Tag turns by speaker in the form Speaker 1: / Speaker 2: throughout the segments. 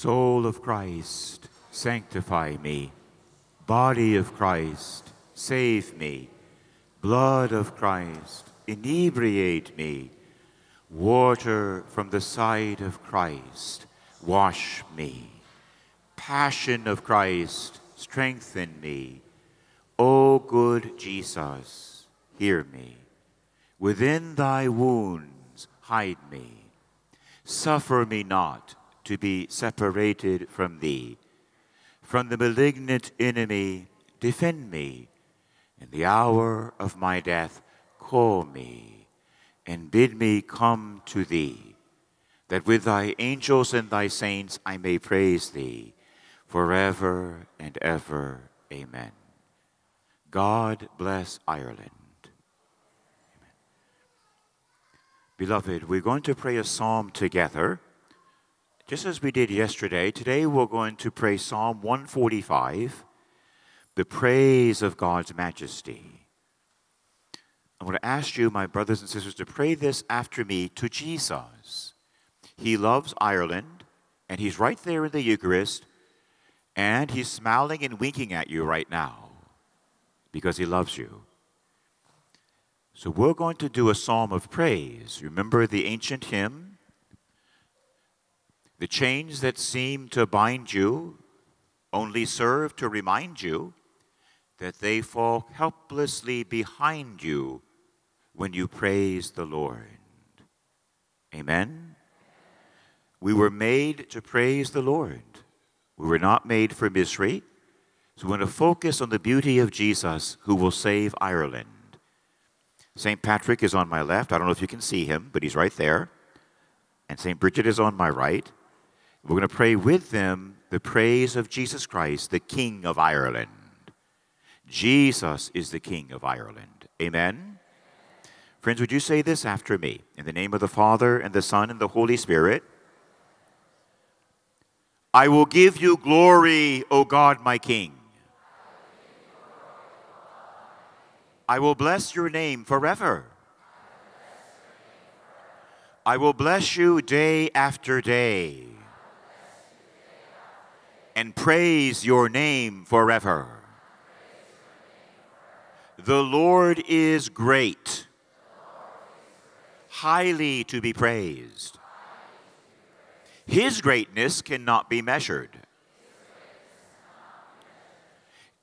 Speaker 1: Soul of Christ, sanctify me. Body of Christ, save me. Blood of Christ, inebriate me. Water from the side of Christ, wash me. Passion of Christ, strengthen me. O good Jesus, hear me. Within thy wounds, hide me. Suffer me not to be separated from thee. From the malignant enemy, defend me. In the hour of my death, call me and bid me come to thee, that with thy angels and thy saints I may praise thee forever and ever. Amen. God bless Ireland. Beloved, we're going to pray a psalm together. Just as we did yesterday, today we're going to pray Psalm 145, the praise of God's majesty. I'm going to ask you, my brothers and sisters, to pray this after me to Jesus. He loves Ireland, and He's right there in the Eucharist, and He's smiling and winking at you right now because He loves you. So we're going to do a psalm of praise. Remember the ancient hymn? The chains that seem to bind you only serve to remind you that they fall helplessly behind you when you praise the Lord. Amen? We were made to praise the Lord. We were not made for misery. So we want to focus on the beauty of Jesus who will save Ireland. St. Patrick is on my left. I don't know if you can see him, but he's right there. And St. Bridget is on my right. We're going to pray with them the praise of Jesus Christ, the King of Ireland. Jesus is the King of Ireland. Amen. Friends, would you say this after me? In the name of the Father, and the Son, and the Holy Spirit. I will give you glory, O God, my King. I will bless your name forever. I will bless you day after day and praise your name forever. The Lord is great, highly to be praised. His greatness cannot be measured.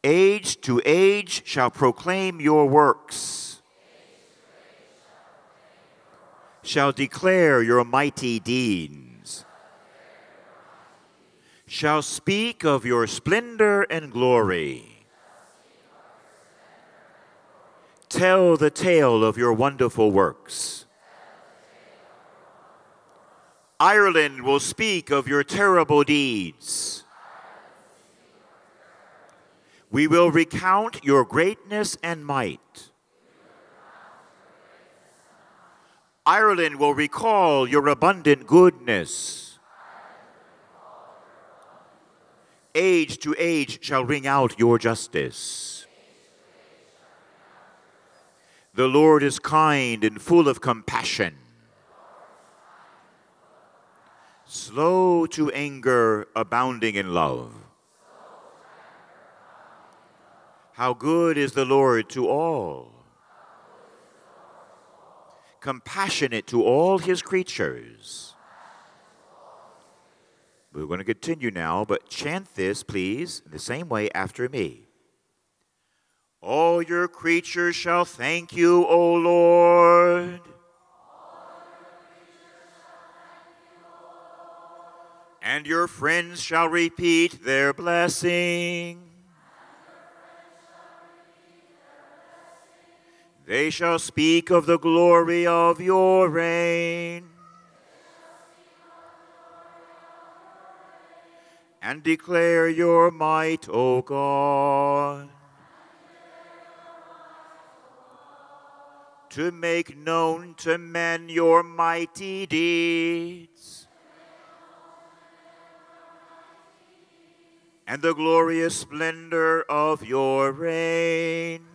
Speaker 1: Age to age shall proclaim your works, shall declare your mighty deeds shall speak of your splendor and glory. Tell the tale of your wonderful works. Ireland will speak of your terrible deeds. We will recount your greatness and might. Ireland will recall your abundant goodness. Age to age shall ring out your justice. The Lord is kind and full of compassion, slow to anger, abounding in love. How good is the Lord to all, compassionate to all his creatures. We're going to continue now, but chant this, please, in the same way after me. All your creatures shall thank you, O Lord. And your friends shall repeat their blessing. They shall speak of the glory of your reign. And declare your might, O God. To make known to men your mighty deeds and the glorious splendor of your reign.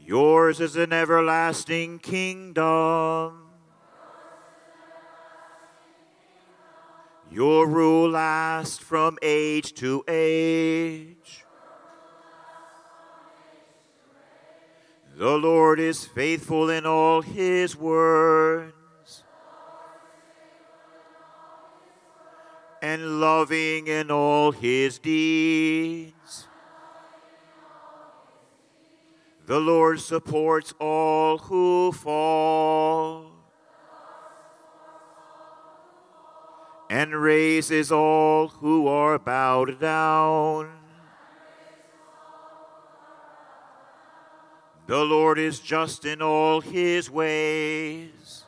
Speaker 1: Yours is an everlasting kingdom Your rule lasts from age to age. The Lord is faithful in all his words and loving in all his deeds. The Lord supports all who fall and raises all who are bowed down. The Lord is just in all his ways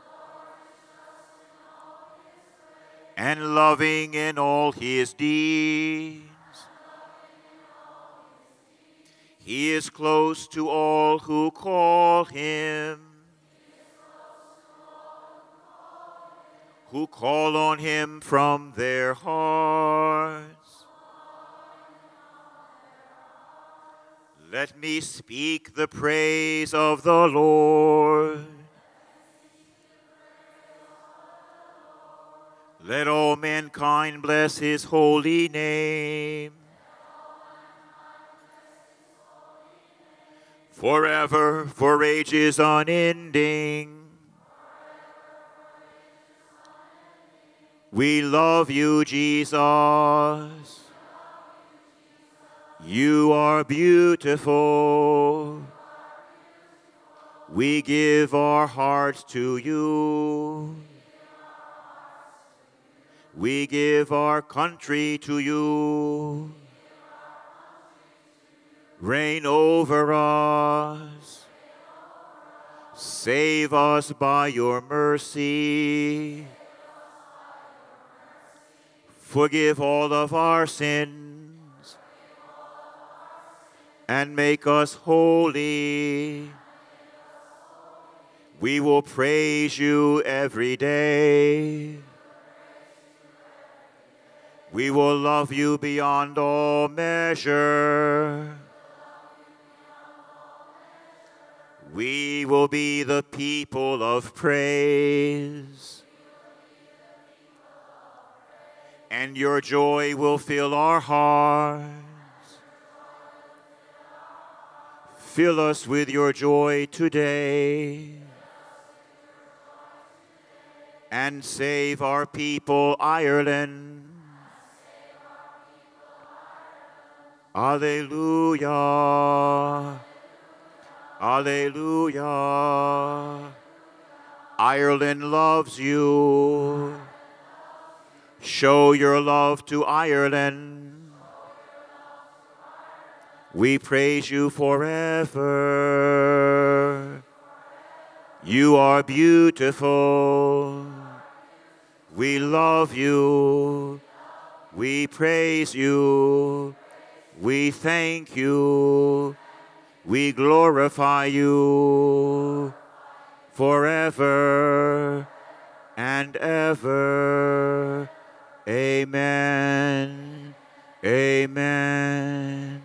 Speaker 1: and loving in all his deeds. He is close to all who call him, who call on him from their hearts. Let me speak the praise of the Lord. Let all mankind bless his holy name. forever, for ages unending. We love you, Jesus. You are beautiful. We give our hearts to you. We give our country to you reign over us. Save us by your mercy. Forgive all of our sins and make us holy. We will praise you every day. We will love you beyond all measure. We will be the people of praise. And your joy will fill our hearts. Fill us with your joy today. And save our people, Ireland. Alleluia. Alleluia. Ireland loves you. Show your love to Ireland. We praise you forever. You are beautiful. We love you. We praise you. We thank you. We glorify you forever and ever. Amen. Amen.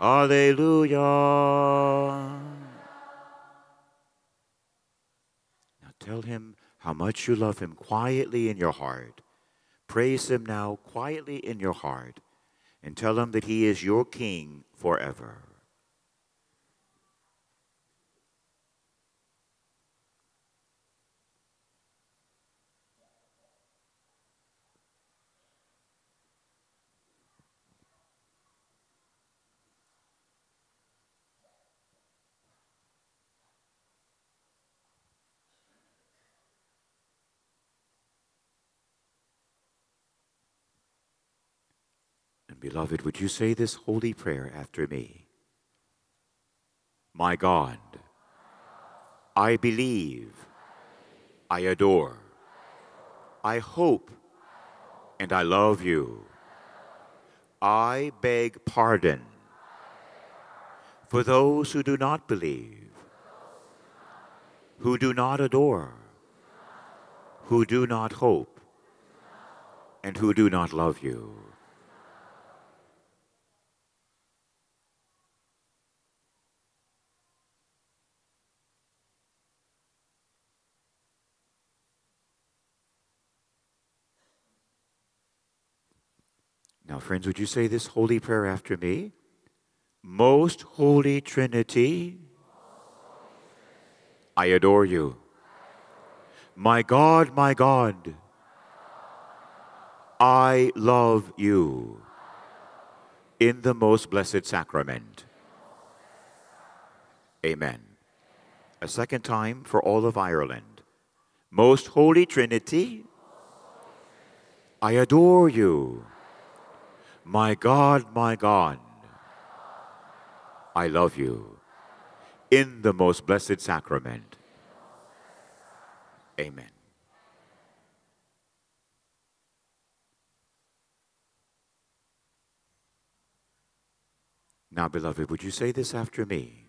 Speaker 1: Alleluia. Now tell him how much you love him quietly in your heart. Praise him now quietly in your heart and tell him that he is your king forever. Beloved, would you say this holy prayer after me? My God, I believe, I adore, I hope, and I love you. I beg pardon for those who do not believe, who do not adore, who do not hope, and who do not love you. Now, friends, would you say this holy prayer after me? Most Holy Trinity, I adore you. My God, my God, I love you in the most blessed sacrament. Amen. A second time for all of Ireland. Most Holy Trinity, I adore you. My God, my God, I love you in the most blessed sacrament. Amen. Now, beloved, would you say this after me?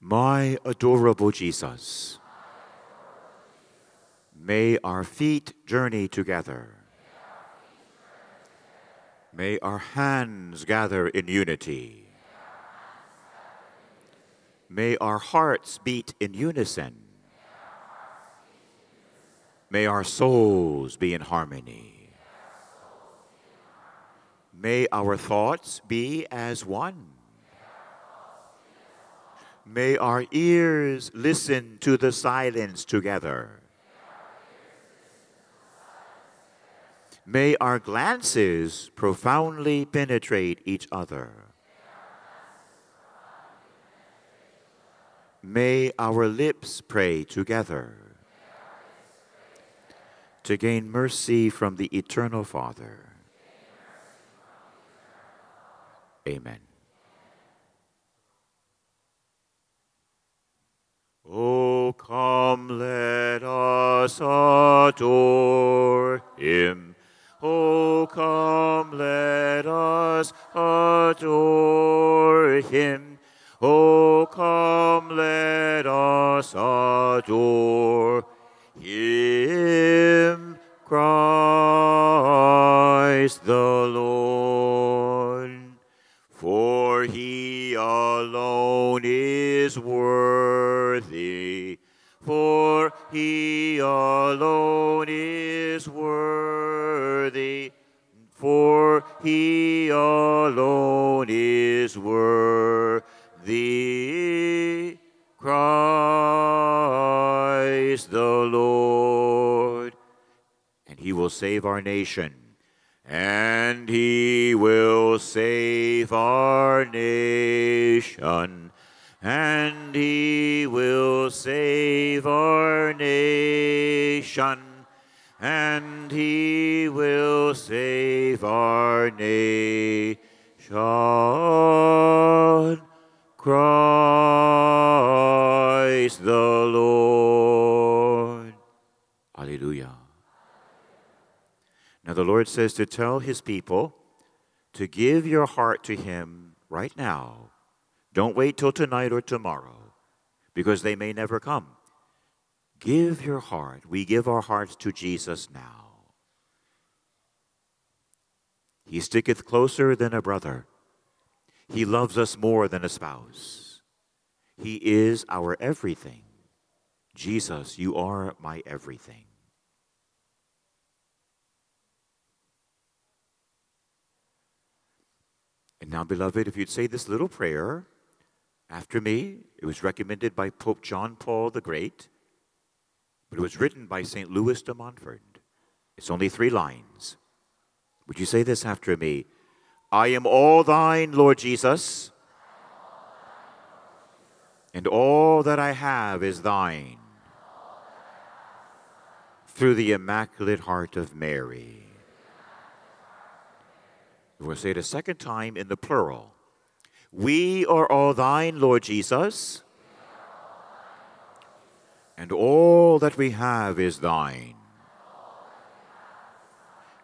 Speaker 1: My adorable Jesus, may our feet journey together. May our hands gather in unity. May our hearts beat in unison. May our souls be in harmony. May our thoughts be as one. May our ears listen to the silence together. May our glances profoundly penetrate each other. May our lips pray together to gain mercy from the eternal Father. Amen. Oh, come, let us adore him. Us adore him. Oh, come, let us adore save our nation. And he will save our nation, and he will save our nation, and he will save our nation. Says to tell his people to give your heart to him right now. Don't wait till tonight or tomorrow, because they may never come. Give your heart. We give our hearts to Jesus now. He sticketh closer than a brother. He loves us more than a spouse. He is our everything. Jesus, you are my everything. And now, beloved, if you'd say this little prayer after me, it was recommended by Pope John Paul the Great, but it was written by St. Louis de Montfort. It's only three lines. Would you say this after me? I am all thine, Lord Jesus, and all that I have is thine. Through the Immaculate Heart of Mary. We'll say it a second time in the plural. We are all thine, Lord Jesus, and all that we have is thine.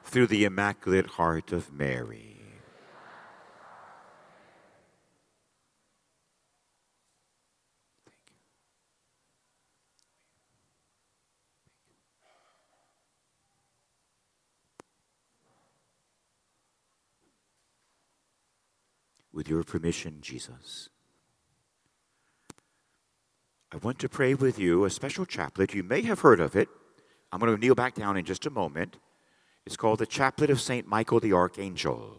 Speaker 1: Through the Immaculate Heart of Mary. With your permission, Jesus. I want to pray with you a special chaplet. You may have heard of it. I'm going to kneel back down in just a moment. It's called the Chaplet of St. Michael the Archangel.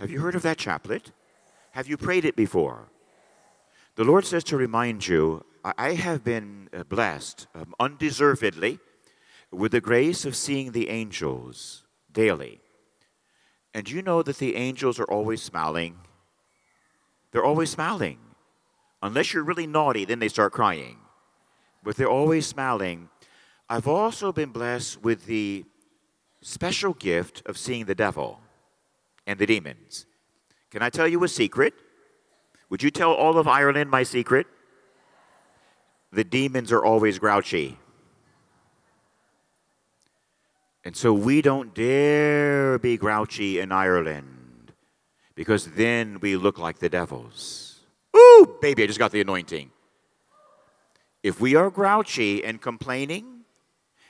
Speaker 1: Have you heard of that chaplet? Have you prayed it before? The Lord says to remind you, I have been uh, blessed um, undeservedly with the grace of seeing the angels daily. And you know that the angels are always smiling? They're always smiling. Unless you're really naughty, then they start crying. But they're always smiling. I've also been blessed with the special gift of seeing the devil and the demons. Can I tell you a secret? Would you tell all of Ireland my secret? The demons are always grouchy. And so we don't dare be grouchy in Ireland because then we look like the devils. Ooh, baby, I just got the anointing. If we are grouchy and complaining,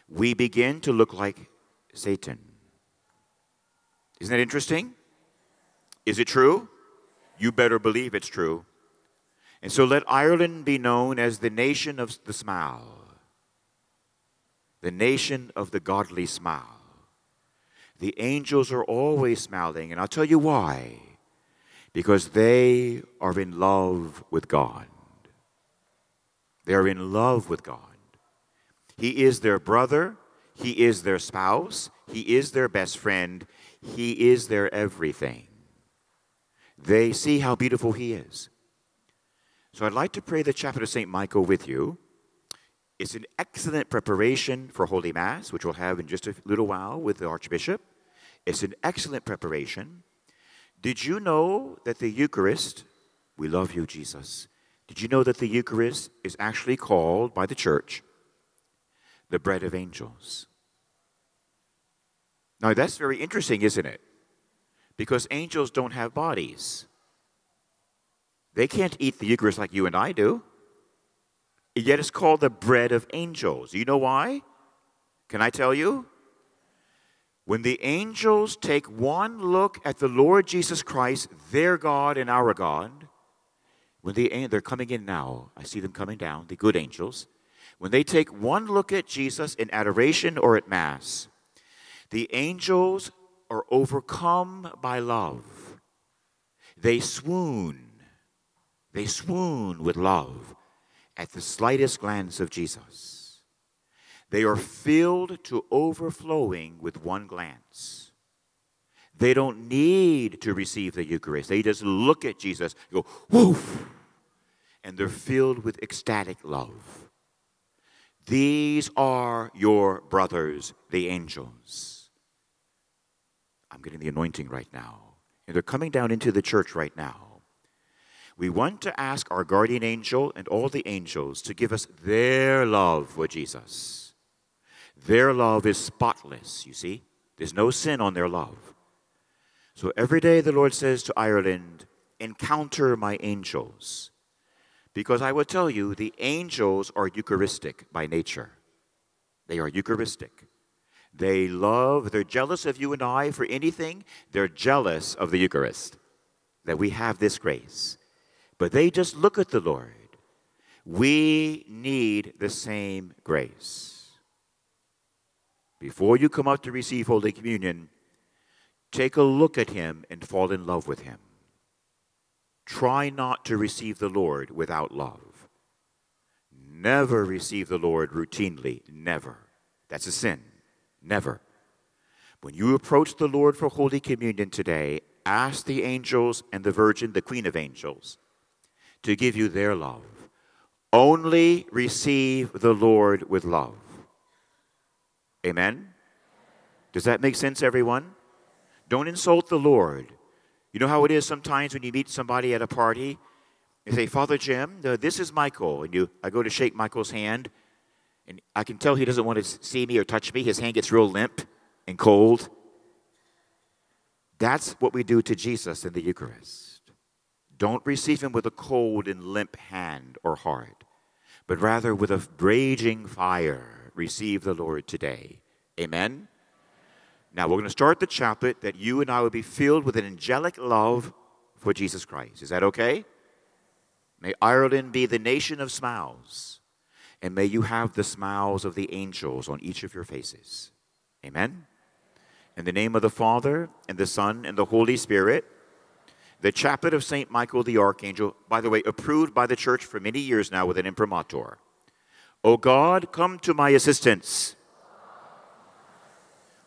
Speaker 1: we begin to look like Satan. Isn't that interesting? Is it true? You better believe it's true. And so let Ireland be known as the nation of the smile, the nation of the godly smile. The angels are always smiling, and I'll tell you why. Because they are in love with God. They're in love with God. He is their brother, He is their spouse, He is their best friend, He is their everything. They see how beautiful He is. So I'd like to pray the chaplet of St. Michael with you. It's an excellent preparation for Holy Mass, which we'll have in just a little while with the Archbishop. It's an excellent preparation. Did you know that the Eucharist, we love you, Jesus. Did you know that the Eucharist is actually called by the church the bread of angels? Now, that's very interesting, isn't it? because angels don't have bodies. They can't eat the Eucharist like you and I do. Yet it's called the bread of angels. You know why? Can I tell you? When the angels take one look at the Lord Jesus Christ, their God and our God, when they, they're coming in now, I see them coming down, the good angels. When they take one look at Jesus in adoration or at Mass, the angels are overcome by love. They swoon, they swoon with love at the slightest glance of Jesus. They are filled to overflowing with one glance. They don't need to receive the Eucharist. They just look at Jesus, go, woof, and they're filled with ecstatic love. These are your brothers, the angels. I'm getting the anointing right now. And they're coming down into the church right now. We want to ask our guardian angel and all the angels to give us their love for Jesus. Their love is spotless, you see? There's no sin on their love. So every day the Lord says to Ireland, encounter my angels. Because I will tell you, the angels are Eucharistic by nature. They are Eucharistic. They love, they're jealous of you and I for anything. They're jealous of the Eucharist, that we have this grace. But they just look at the Lord. We need the same grace. Before you come up to receive Holy Communion, take a look at Him and fall in love with Him. Try not to receive the Lord without love. Never receive the Lord routinely. Never. That's a sin. Never. When you approach the Lord for Holy Communion today, ask the angels and the Virgin, the Queen of Angels, to give you their love. Only receive the Lord with love. Amen? Does that make sense, everyone? Don't insult the Lord. You know how it is sometimes when you meet somebody at a party? You say, Father Jim, this is Michael. And you, I go to shake Michael's hand, and I can tell he doesn't want to see me or touch me. His hand gets real limp and cold. That's what we do to Jesus in the Eucharist. Don't receive him with a cold and limp hand or heart, but rather with a raging fire. Receive the Lord today. Amen. Now we're going to start the chaplet that you and I will be filled with an angelic love for Jesus Christ. Is that okay? May Ireland be the nation of smiles and may you have the smiles of the angels on each of your faces. Amen? In the name of the Father, and the Son, and the Holy Spirit, the chaplet of St. Michael the Archangel, by the way, approved by the Church for many years now with an imprimatur. O God, come to my assistance.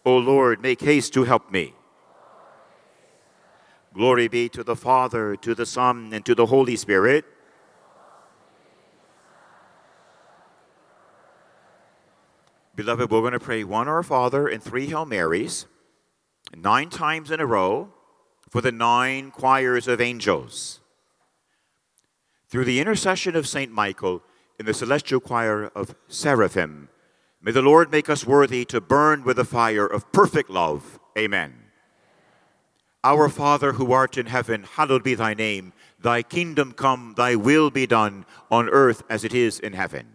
Speaker 1: O Lord, make haste to help me. Glory be to the Father, to the Son, and to the Holy Spirit. Beloved, we're going to pray one Our Father and three Hail Marys nine times in a row for the nine choirs of angels. Through the intercession of St. Michael in the celestial choir of seraphim, may the Lord make us worthy to burn with the fire of perfect love. Amen. Our Father who art in heaven, hallowed be thy name. Thy kingdom come, thy will be done on earth as it is in heaven.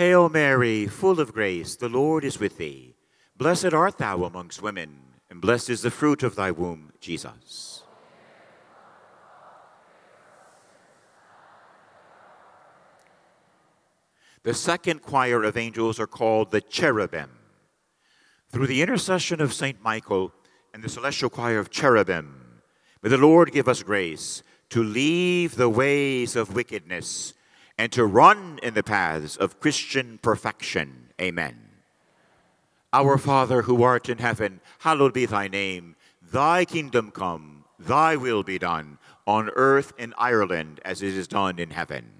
Speaker 1: Hail Mary, full of grace, the Lord is with thee. Blessed art thou amongst women, and blessed is the fruit of thy womb, Jesus. The second choir of angels are called the cherubim. Through the intercession of St. Michael and the celestial choir of cherubim, may the Lord give us grace to leave the ways of wickedness and to run in the paths of Christian perfection. Amen. Our Father who art in heaven, hallowed be thy name. Thy kingdom come, thy will be done, on earth in Ireland as it is done in heaven.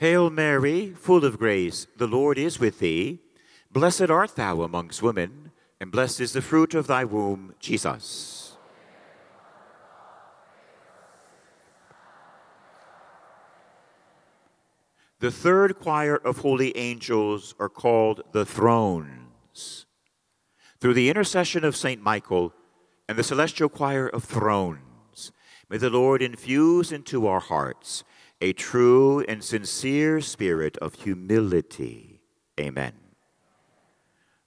Speaker 1: Hail Mary, full of grace, the Lord is with thee. Blessed art thou amongst women, and blessed is the fruit of thy womb, Jesus. The third choir of holy angels are called the thrones. Through the intercession of St. Michael and the celestial choir of thrones, may the Lord infuse into our hearts a true and sincere spirit of humility. Amen.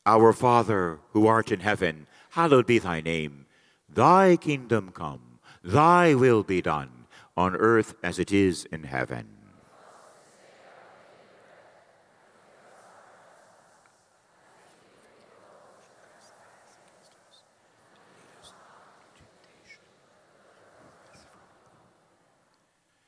Speaker 1: Our Father, who art in heaven, hallowed be thy name. Thy kingdom come, thy will be done, on earth as it is in heaven.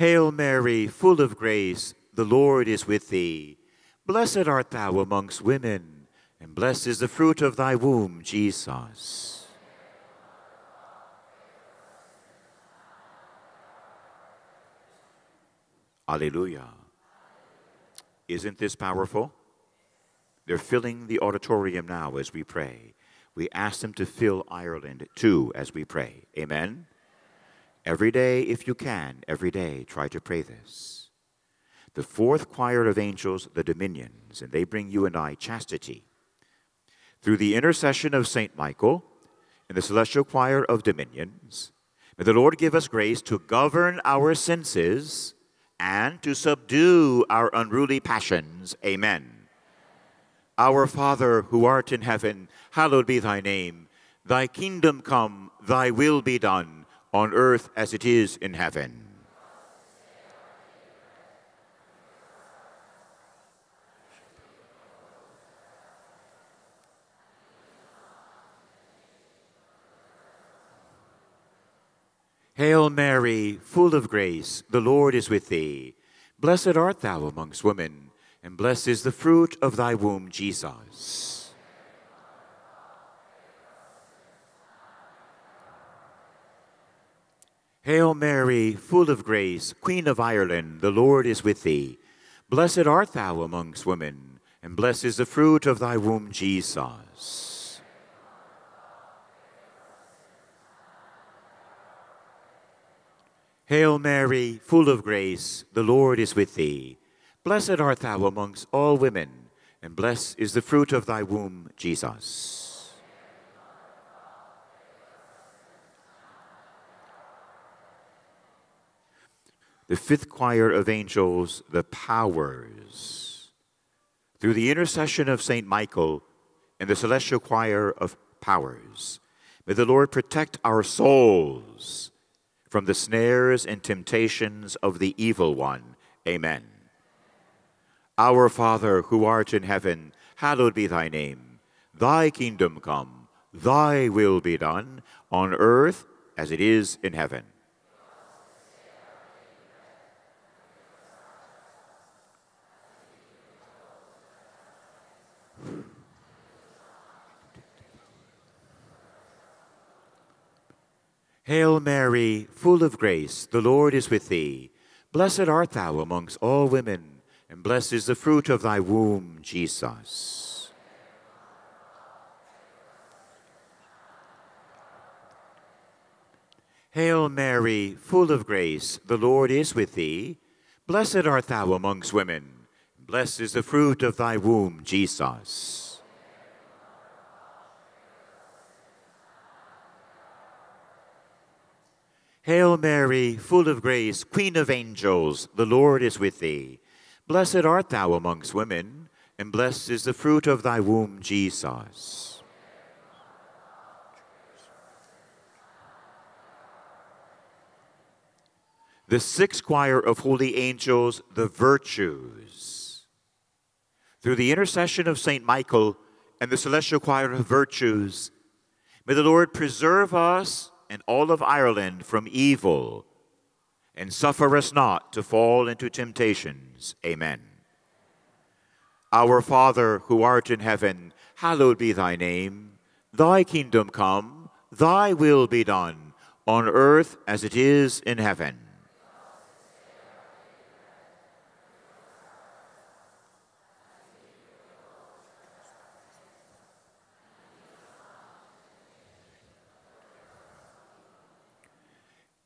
Speaker 1: Hail Mary, full of grace, the Lord is with thee. Blessed art thou amongst women, and blessed is the fruit of thy womb, Jesus. Alleluia. Isn't this powerful? They're filling the auditorium now as we pray. We ask them to fill Ireland too as we pray. Amen. Every day, if you can, every day, try to pray this. The fourth choir of angels, the dominions, and they bring you and I chastity. Through the intercession of St. Michael and the celestial choir of dominions, may the Lord give us grace to govern our senses and to subdue our unruly passions. Amen. Our Father, who art in heaven, hallowed be thy name. Thy kingdom come, thy will be done, on earth as it is in heaven. Hail Mary, full of grace, the Lord is with thee. Blessed art thou amongst women, and blessed is the fruit of thy womb, Jesus. Hail Mary, full of grace, Queen of Ireland, the Lord is with thee. Blessed art thou amongst women, and blessed is the fruit of thy womb, Jesus. Hail Mary, full of grace, the Lord is with thee. Blessed art thou amongst all women, and blessed is the fruit of thy womb, Jesus. The fifth choir of angels, the powers. Through the intercession of Saint Michael and the celestial choir of powers, may the Lord protect our souls from the snares and temptations of the evil one. Amen. Our Father, who art in heaven, hallowed be thy name. Thy kingdom come, thy will be done, on earth as it is in heaven. Hail Mary, full of grace, the Lord is with thee. Blessed art thou amongst all women, and blessed is the fruit of thy womb, Jesus. Hail Mary, full of grace, the Lord is with thee. Blessed art thou amongst women, and blessed is the fruit of thy womb, Jesus. Hail Mary, full of grace, Queen of angels, the Lord is with thee. Blessed art thou amongst women, and blessed is the fruit of thy womb, Jesus. The sixth choir of holy angels, the virtues. Through the intercession of Saint Michael and the celestial choir of virtues, may the Lord preserve us and all of Ireland from evil, and suffer us not to fall into temptations. Amen. Our Father, who art in heaven, hallowed be thy name. Thy kingdom come, thy will be done, on earth as it is in heaven.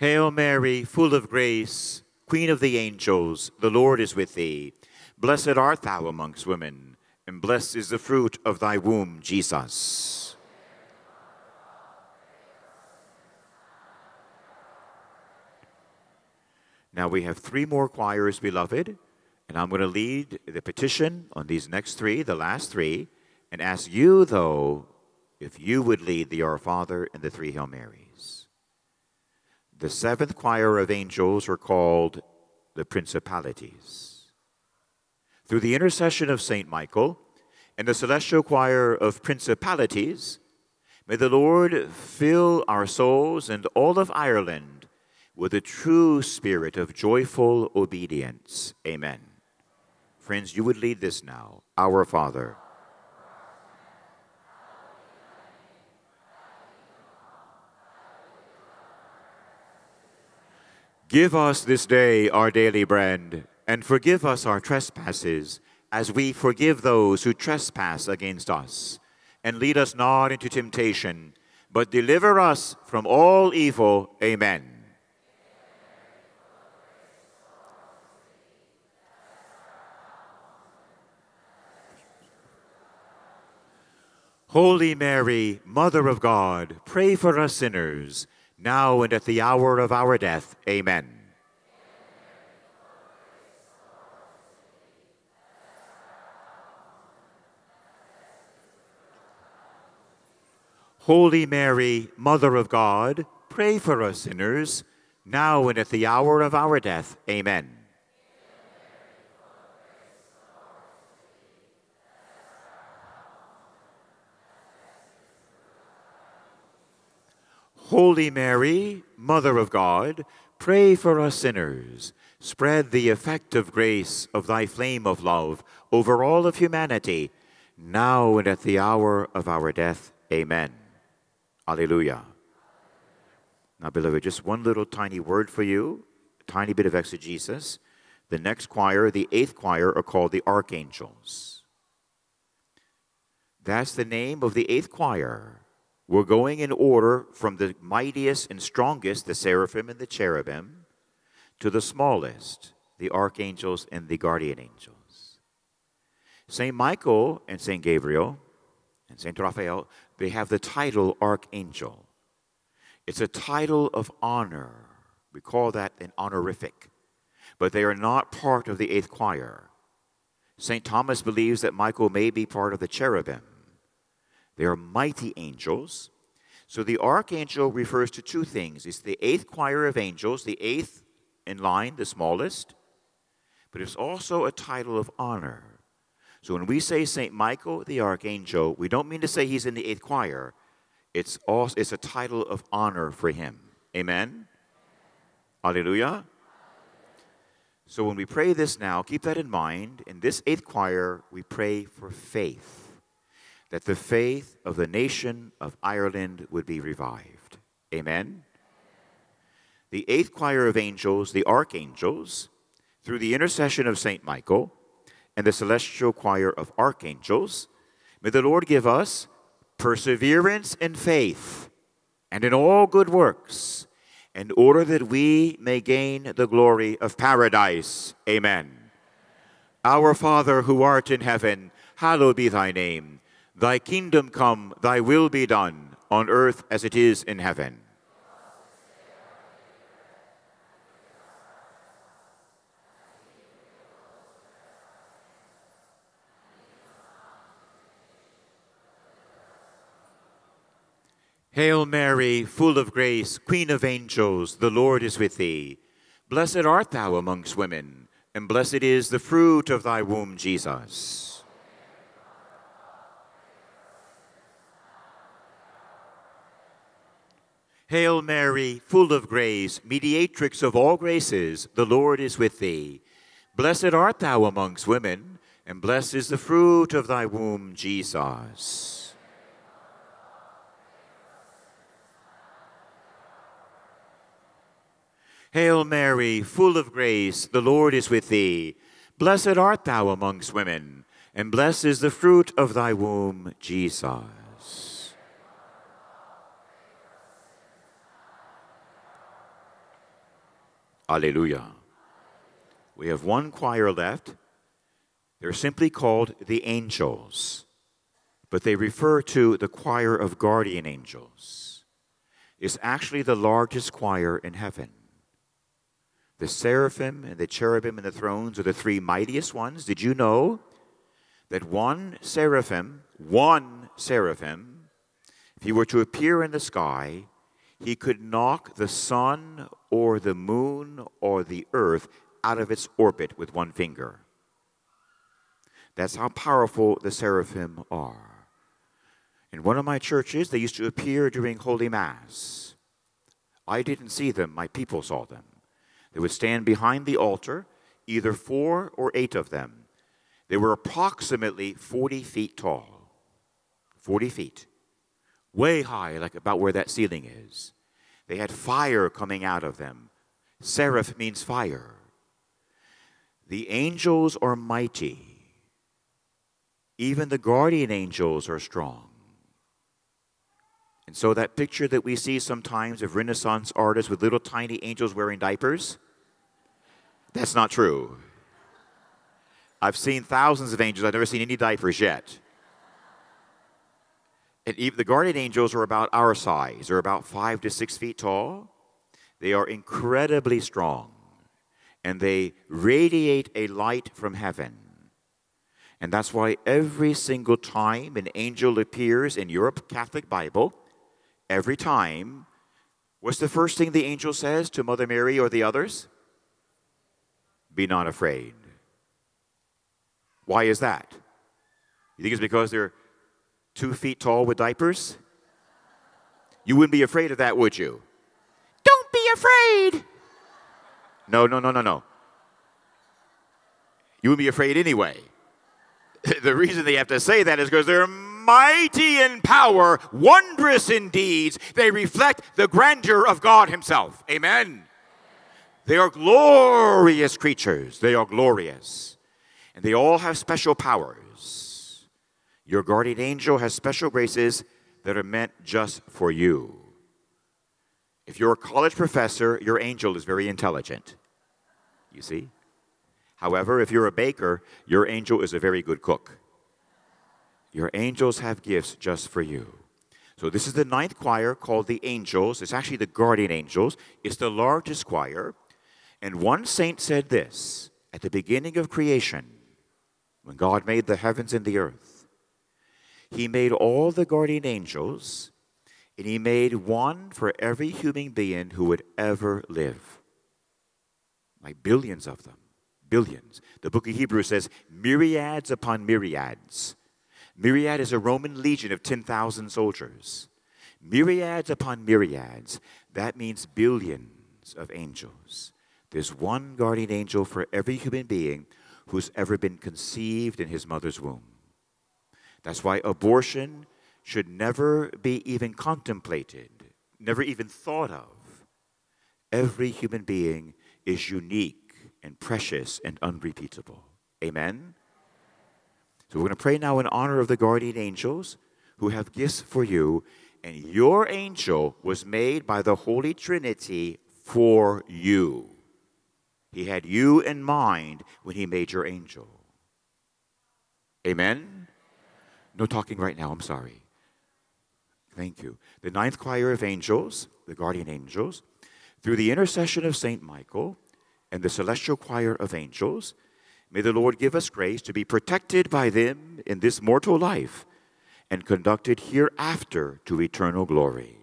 Speaker 1: Hail Mary, full of grace, Queen of the angels, the Lord is with thee. Blessed art thou amongst women, and blessed is the fruit of thy womb, Jesus. Now we have three more choirs, beloved, and I'm going to lead the petition on these next three, the last three, and ask you, though, if you would lead the Our Father and the three Hail Marys. The seventh choir of angels are called the principalities. Through the intercession of St. Michael and the celestial choir of principalities, May the Lord fill our souls and all of Ireland with a true spirit of joyful obedience. Amen. Friends, you would lead this now. Our Father. Give us this day our daily bread, and forgive us our trespasses, as we forgive those who trespass against us. And lead us not into temptation, but deliver us from all evil. Amen. Holy Mary, Mother of God, pray for us sinners now and at the hour of our death. Amen. Holy Mary, Mother of God, pray for us sinners, now and at the hour of our death. Amen. Holy Mary, Mother of God, pray for us sinners. Spread the effective grace of thy flame of love over all of humanity, now and at the hour of our death. Amen. Alleluia. Now, beloved, just one little tiny word for you, a tiny bit of exegesis. The next choir, the eighth choir, are called the archangels. That's the name of the eighth choir. We're going in order from the mightiest and strongest, the seraphim and the cherubim, to the smallest, the archangels and the guardian angels. St. Michael and St. Gabriel and St. Raphael, they have the title archangel. It's a title of honor. We call that an honorific. But they are not part of the eighth choir. St. Thomas believes that Michael may be part of the cherubim. They are mighty angels. So the archangel refers to two things. It's the eighth choir of angels, the eighth in line, the smallest, but it's also a title of honor. So when we say St. Michael the archangel, we don't mean to say he's in the eighth choir. It's, also, it's a title of honor for him. Amen? Alleluia. So when we pray this now, keep that in mind. In this eighth choir, we pray for faith that the faith of the nation of Ireland would be revived. Amen. The eighth choir of angels, the archangels, through the intercession of St. Michael and the celestial choir of archangels, may the Lord give us perseverance in faith and in all good works, in order that we may gain the glory of paradise. Amen. Our Father who art in heaven, hallowed be thy name. Thy kingdom come, thy will be done, on earth as it is in heaven. Hail Mary, full of grace, Queen of angels, the Lord is with thee. Blessed art thou amongst women, and blessed is the fruit of thy womb, Jesus. Hail Mary, full of grace, mediatrix of all graces, the Lord is with thee. Blessed art thou amongst women, and blessed is the fruit of thy womb, Jesus. Hail Mary, full of grace, the Lord is with thee. Blessed art thou amongst women, and blessed is the fruit of thy womb, Jesus. Alleluia. We have one choir left. They're simply called the angels, but they refer to the choir of guardian angels. It's actually the largest choir in heaven. The seraphim and the cherubim and the thrones are the three mightiest ones. Did you know that one seraphim, one seraphim, if he were to appear in the sky, he could knock the sun or the moon or the earth out of its orbit with one finger. That's how powerful the seraphim are. In one of my churches, they used to appear during Holy Mass. I didn't see them, my people saw them. They would stand behind the altar, either four or eight of them. They were approximately 40 feet tall. 40 feet. Way high, like about where that ceiling is. They had fire coming out of them. Seraph means fire. The angels are mighty. Even the guardian angels are strong. And so, that picture that we see sometimes of Renaissance artists with little tiny angels wearing diapers, that's not true. I've seen thousands of angels, I've never seen any diapers yet. And even the guardian angels are about our size, they're about five to six feet tall. They are incredibly strong, and they radiate a light from heaven. And that's why every single time an angel appears in your Catholic Bible, every time, what's the first thing the angel says to Mother Mary or the others? Be not afraid. Why is that? You think it's because they're two feet tall with diapers? You wouldn't be afraid of that, would you? Don't be afraid. No, no, no, no, no. You would be afraid anyway. the reason they have to say that is because they're mighty in power, wondrous in deeds. They reflect the grandeur of God Himself. Amen. They are glorious creatures. They are glorious. And they all have special powers. Your guardian angel has special graces that are meant just for you. If you're a college professor, your angel is very intelligent. You see? However, if you're a baker, your angel is a very good cook. Your angels have gifts just for you. So, this is the ninth choir called the Angels. It's actually the guardian angels. It's the largest choir. And one saint said this at the beginning of creation, when God made the heavens and the earth, He made all the guardian angels and he made one for every human being who would ever live. Like billions of them. Billions. The book of Hebrews says myriads upon myriads. Myriad is a Roman legion of 10,000 soldiers. Myriads upon myriads. That means billions of angels. There's one guardian angel for every human being who's ever been conceived in his mother's womb. That's why abortion should never be even contemplated, never even thought of. Every human being is unique and precious and unrepeatable. Amen? So we're going to pray now in honor of the guardian angels who have gifts for you. And your angel was made by the Holy Trinity for you. He had you in mind when he made your angel. Amen? No talking right now, I'm sorry. Thank you. The ninth choir of angels, the guardian angels, through the intercession of Saint Michael and the celestial choir of angels, may the Lord give us grace to be protected by them in this mortal life and conducted hereafter to eternal glory.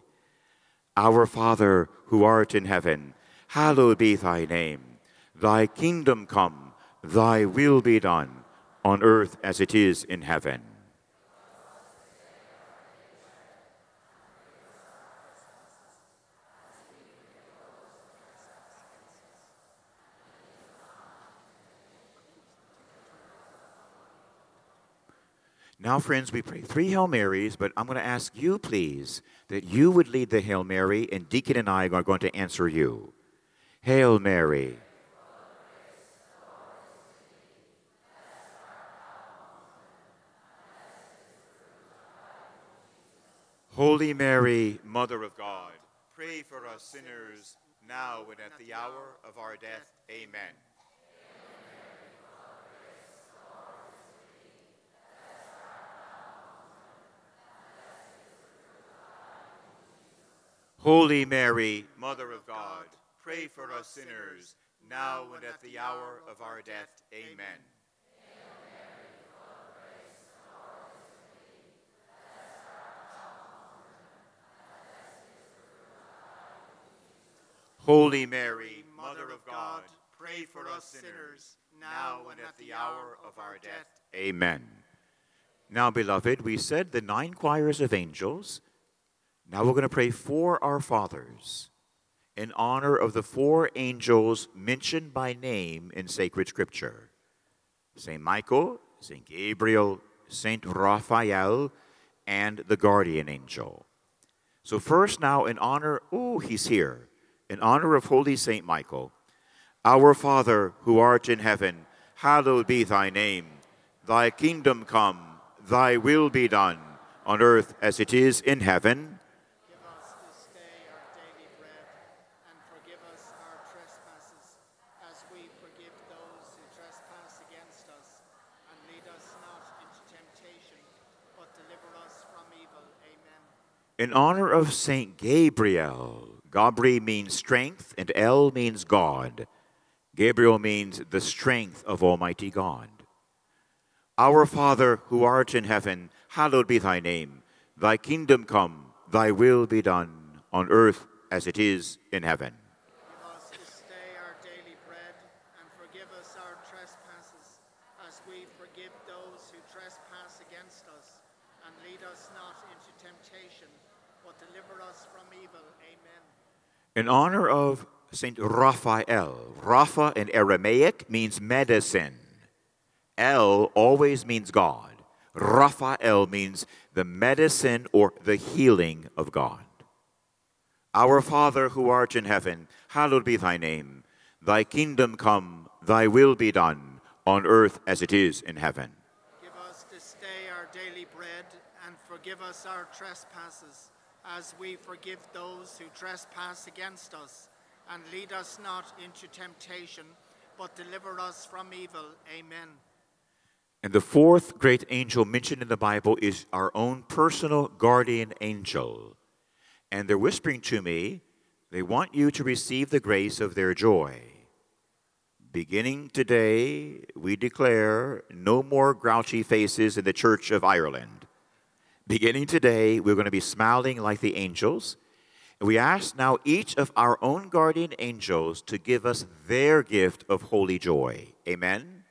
Speaker 1: Our Father, who art in heaven, hallowed be thy name. Thy kingdom come, thy will be done, on earth as it is in heaven. Now, friends, we pray three Hail Marys, but I'm going to ask you, please, that you would lead the Hail Mary, and Deacon and I are going to answer you. Hail Mary. Holy Mary, Mother of God, pray for us sinners now and at the hour of our death. Amen. Holy Mary, Mother of God, pray for us sinners, now and at the hour of our death. Amen. Holy Mary, Mother of God, pray for us sinners, now and at the hour of our death. Amen. Now, beloved, we said the nine choirs of angels. Now we're going to pray for our fathers in honor of the four angels mentioned by name in sacred scripture St. Michael, St. Gabriel, St. Raphael, and the guardian angel. So, first, now, in honor, oh, he's here. In honor of Holy St. Michael, our Father who art in heaven, hallowed be thy name. Thy kingdom come, thy will be done, on earth as it is in heaven.
Speaker 2: Give us this day our daily bread, and forgive us our trespasses, as we forgive those who trespass against us. And lead us not into temptation, but deliver us from evil. Amen.
Speaker 1: In honor of Saint Gabriel, Gabri means strength, and El means God. Gabriel means the strength of Almighty God. Our Father, who art in heaven, hallowed be thy name. Thy kingdom come, thy will be done, on earth as it is in heaven.
Speaker 2: Give us this day our daily bread, and forgive us our trespasses, as we forgive those who trespass against us. And lead us not into temptation, but deliver us from evil. Amen.
Speaker 1: In honor of Saint Raphael, Rapha in Aramaic means medicine. El always means God. Raphael means the medicine or the healing of God. Our Father who art in heaven, hallowed be thy name. Thy kingdom come, thy will be done, on earth as it is in heaven.
Speaker 2: Give us this day our daily bread, and forgive us our trespasses, as we forgive those who trespass against us. And lead us not into temptation, but deliver us from evil. Amen.
Speaker 1: And the fourth great angel mentioned in the Bible is our own personal guardian angel. And they're whispering to me, they want you to receive the grace of their joy. Beginning today, we declare no more grouchy faces in the Church of Ireland. Beginning today, we're going to be smiling like the angels. We ask now each of our own guardian angels to give us their gift of holy joy. Amen.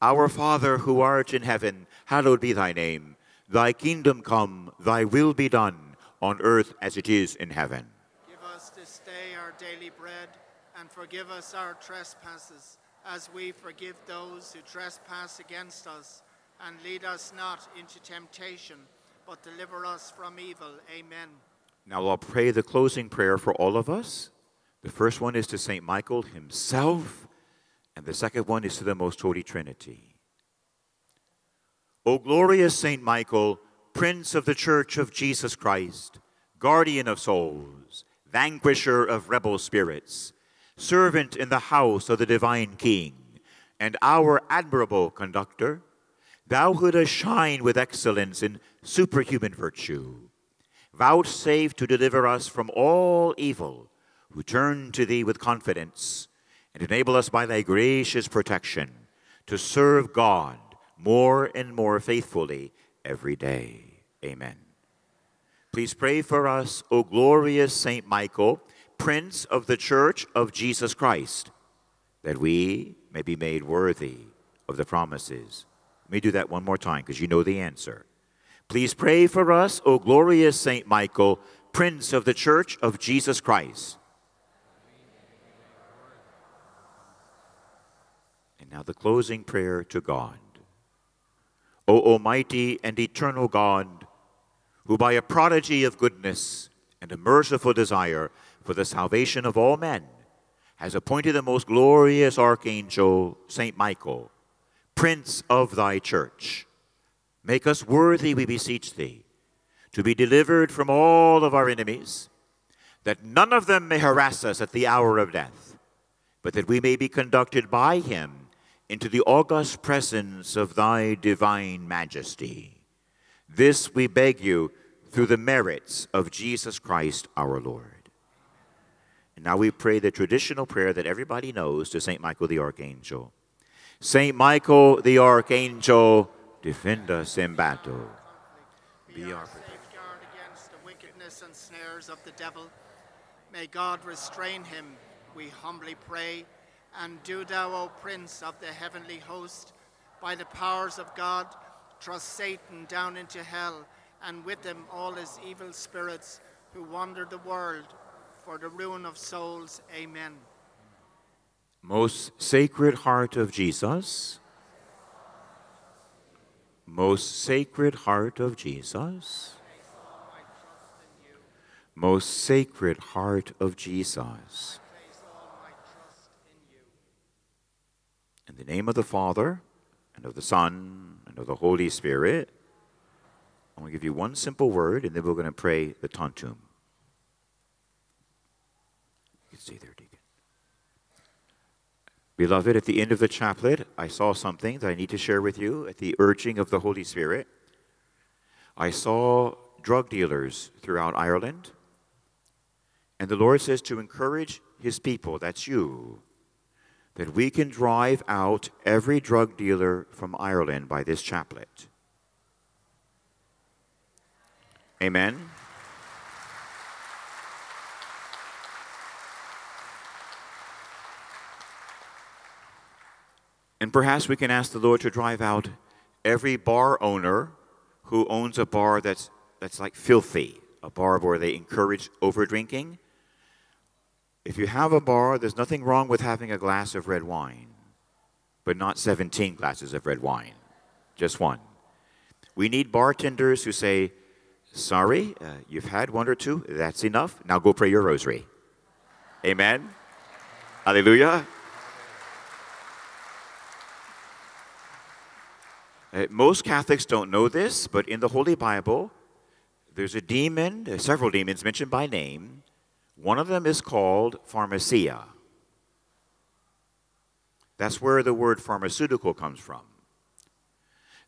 Speaker 1: Our Father who art in heaven, hallowed be thy name. Thy kingdom come, thy will be done, on earth as it is in heaven.
Speaker 2: Give us this day our daily bread, and forgive us our trespasses, as we forgive those who trespass against us. And lead us not into temptation, but deliver us from evil. Amen.
Speaker 1: Now I'll pray the closing prayer for all of us. The first one is to St. Michael himself, and the second one is to the Most Holy Trinity. O glorious St. Michael, Prince of the Church of Jesus Christ, guardian of souls, vanquisher of rebel spirits, servant in the house of the divine King, and our admirable conductor, thou wouldst shine with excellence in superhuman virtue. Vouchsafe to deliver us from all evil, who turn to thee with confidence, and enable us by thy gracious protection to serve God more and more faithfully every day. Amen. Please pray for us, O glorious Saint Michael, Prince of the Church of Jesus Christ, that we may be made worthy of the promises. Let me do that one more time because you know the answer. Please pray for us, O glorious Saint Michael, Prince of the Church of Jesus Christ. And now the closing prayer to God. O Almighty and eternal God, who by a prodigy of goodness and a merciful desire for the salvation of all men has appointed the most glorious archangel, Saint Michael, Prince of thy church. Make us worthy, we beseech thee, to be delivered from all of our enemies, that none of them may harass us at the hour of death, but that we may be conducted by him into the august presence of thy divine majesty. This we beg you through the merits of Jesus Christ our Lord. And now we pray the traditional prayer that everybody knows to St. Michael the Archangel. St. Michael the Archangel, defend us in battle.
Speaker 2: Be our safeguard against the wickedness and snares of the devil. May God restrain him, we humbly pray. And do thou, O Prince of the heavenly host, by the powers of God, thrust Satan down into hell, and with him all his evil spirits who wander the world for the ruin of souls. Amen.
Speaker 1: Most Sacred Heart of Jesus, most Sacred Heart of Jesus, most Sacred Heart of Jesus.
Speaker 2: In
Speaker 1: the name of the Father, and of the Son, and of the Holy Spirit, I'm going to give you one simple word, and then we're going to pray the Tantum. You can stay there, Deacon. Beloved, at the end of the chaplet, I saw something that I need to share with you at the urging of the Holy Spirit. I saw drug dealers throughout Ireland, and the Lord says to encourage his people, that's you, that we can drive out every drug dealer from Ireland by this chaplet. Amen. And perhaps we can ask the Lord to drive out every bar owner who owns a bar that's, that's like filthy, a bar where they encourage over drinking. If you have a bar, there's nothing wrong with having a glass of red wine, but not 17 glasses of red wine, just one. We need bartenders who say, Sorry, uh, you've had one or two, that's enough. Now go pray your rosary. Amen. Hallelujah. Uh, most Catholics don't know this, but in the Holy Bible, there's a demon, uh, several demons mentioned by name. One of them is called pharmacia. That's where the word pharmaceutical comes from.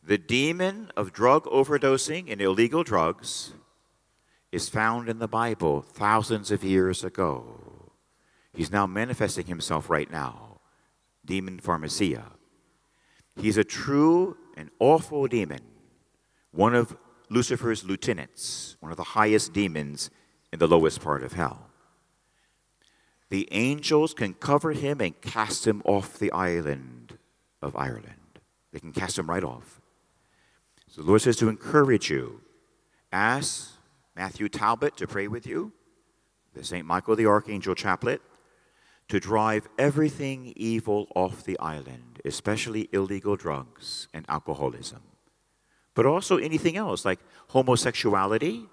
Speaker 1: The demon of drug overdosing and illegal drugs is found in the Bible thousands of years ago. He's now manifesting himself right now. Demon pharmacia. He's a true and awful demon, one of Lucifer's lieutenants, one of the highest demons in the lowest part of hell. The angels can cover him and cast him off the island of Ireland. They can cast him right off. So the Lord says to encourage you. Ask Matthew Talbot to pray with you, the St. Michael the Archangel chaplet, to drive everything evil off the island, especially illegal drugs and alcoholism. But also anything else like homosexuality.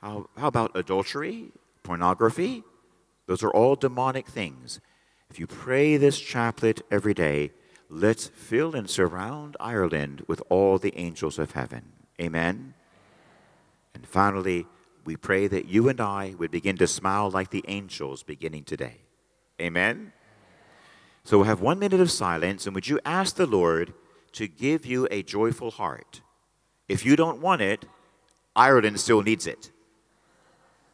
Speaker 1: How, how about adultery, pornography? Those are all demonic things. If you pray this chaplet every day, let's fill and surround Ireland with all the angels of heaven. Amen. And finally, we pray that you and I would begin to smile like the angels beginning today. Amen. So we'll have one minute of silence, and would you ask the Lord to give you a joyful heart? If you don't want it, Ireland still needs it.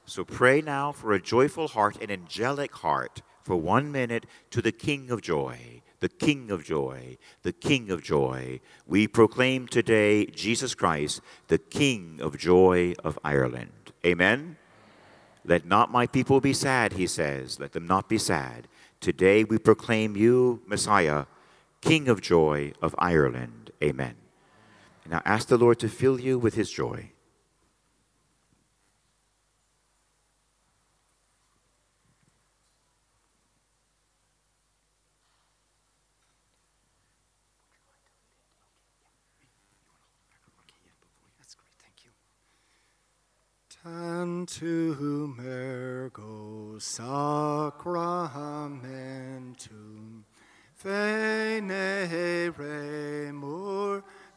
Speaker 1: So pray now for a joyful heart, an angelic heart, for one minute to the King of joy, the King of joy, the King of joy. We proclaim today Jesus Christ, the King of joy of Ireland. Amen. Let not my people be sad, he says. Let them not be sad. Today we proclaim you, Messiah, King of joy of Ireland. Amen. Now ask the Lord to fill you with his joy.
Speaker 2: That's great, thank you. Tantum ergo sacramentum veneremur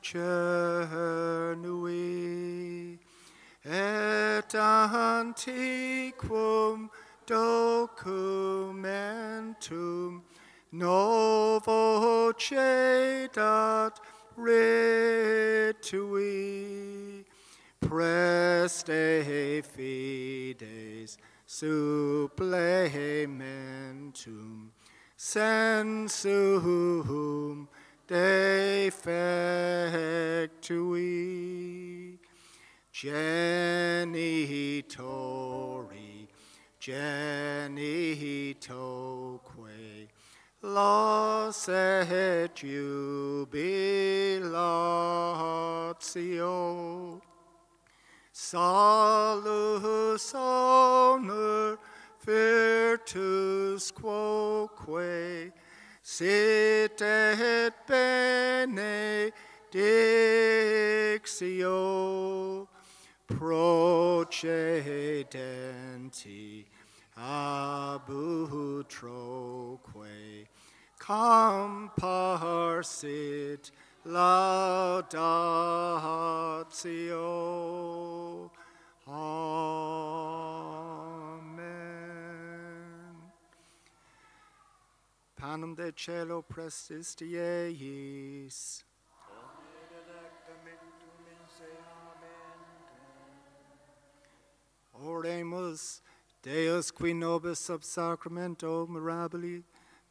Speaker 2: cernui et antiquum documentum novo cedat ritui preste fides supplementum sensum defectui genitori genitoque Los et jubilatio. Salus honor virtus quoque sit et benedictio procedenti abutroque comparsit laudatio. Amen. Panem de cielo prestis dieis. Oremus Deus qui nobis sub sacramento mirabili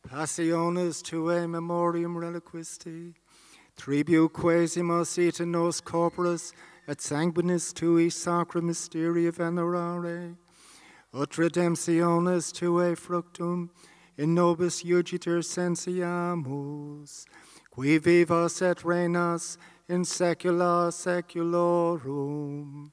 Speaker 2: passionis tuae memoriam reliquisti tribu quasimus et nos corporis et sanguinis tui sacra mysteria venerare. Ut redemptionis tuae fructum in nobis iugiter sensiamus qui vivas et reinas in saecula saeculorum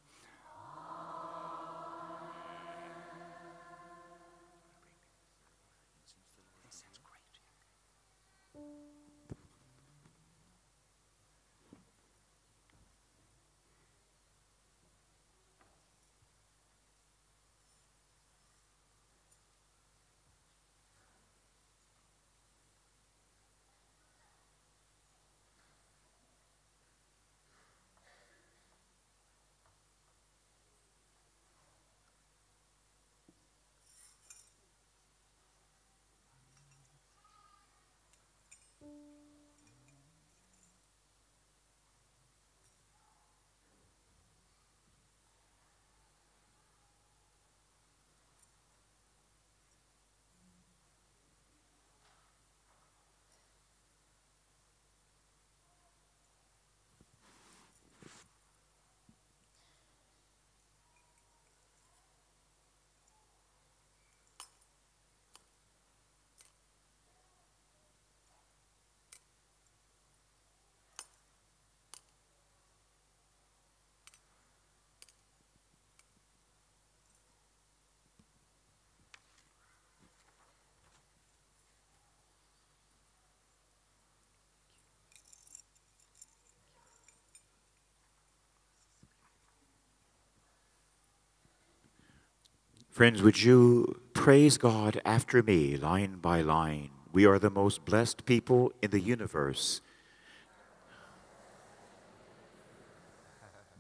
Speaker 1: Friends, would you praise God after me, line by line? We are the most blessed people in the universe.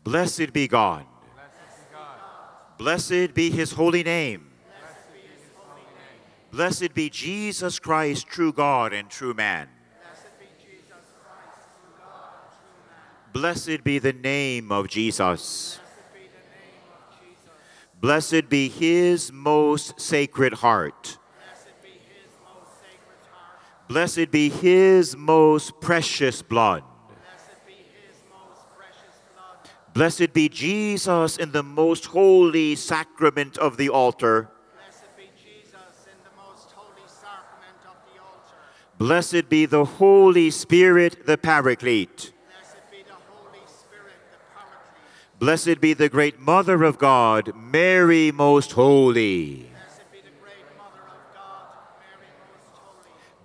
Speaker 1: Blessed be God. Blessed be his holy name. Blessed be Jesus Christ, true God and true man. Blessed be the name of Jesus. Blessed be his most sacred heart. Blessed be his most precious blood. Blessed be Jesus in the most holy sacrament of the altar.
Speaker 2: Blessed be the holy
Speaker 1: Spirit, the Paraclete.
Speaker 2: Blessed be the Holy Spirit, the Paraclete.
Speaker 1: Blessed be the great Mother of God, Mary most holy.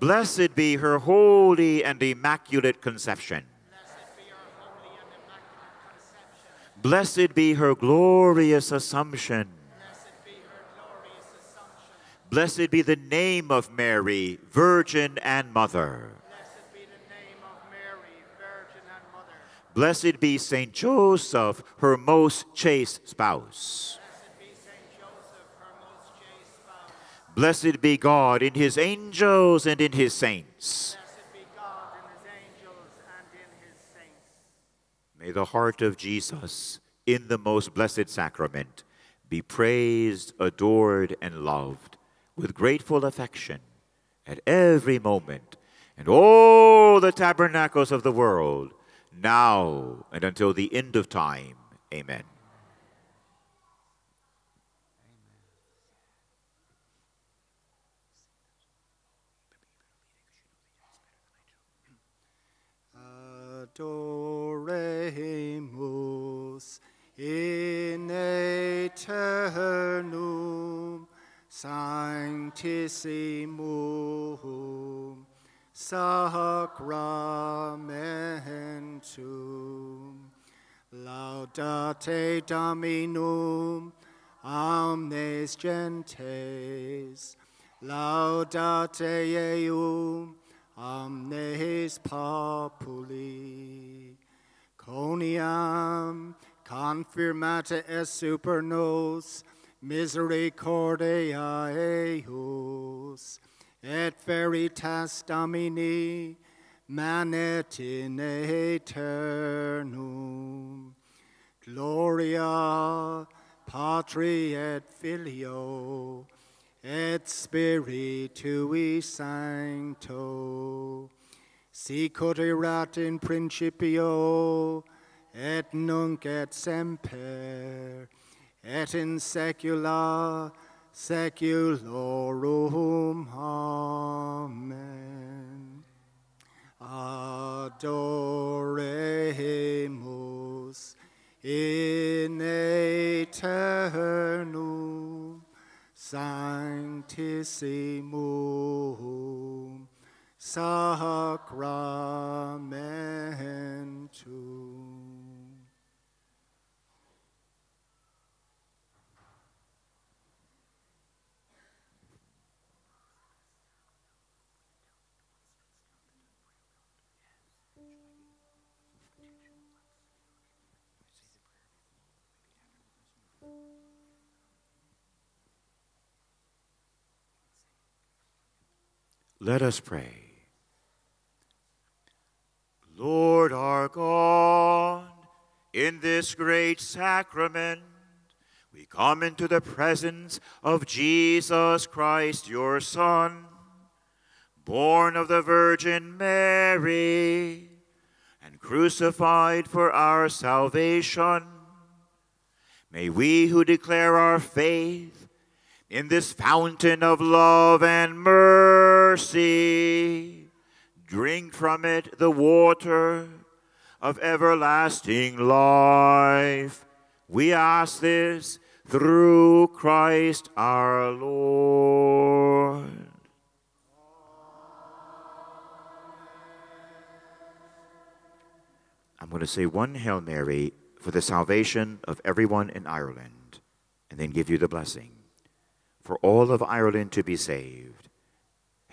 Speaker 2: Blessed be
Speaker 1: her holy and immaculate conception.
Speaker 2: Blessed be her
Speaker 1: glorious assumption.
Speaker 2: Blessed be
Speaker 1: the name of Mary, Virgin and Mother.
Speaker 2: Blessed be the name of Mary, Virgin and Mother.
Speaker 1: Blessed be Saint Joseph, her most chaste spouse.
Speaker 2: Blessed be.
Speaker 1: God in his angels and in his saints. May the heart of Jesus in the most blessed sacrament be praised, adored, and loved with grateful affection at every moment and all the tabernacles of the world, now and until the end of time. Amen.
Speaker 2: Adoremus in eternum sanctissimum sacramentum laudate dominum omnes gentes. Laudate eum omnes populi. Coniam confirmata es super nos misericordia eius et veritas domini manet in aeternum gloria patri et filio et spiritui sancto. Sicut erat in principio et nunc et semper et in saecula saeculorum. Amen adoremus in aeternum sanctissimum sacramentum
Speaker 1: Let us pray. Lord our God, in this great sacrament, we come into the presence of Jesus Christ, your Son, born of the Virgin Mary and crucified for our salvation. May we who declare our faith in this fountain of love and mercy drink from it the water of everlasting life. We ask this through Christ our Lord. I'm going to say one Hail Mary for the salvation of everyone in Ireland, and then give you the blessing. For all of Ireland to be saved.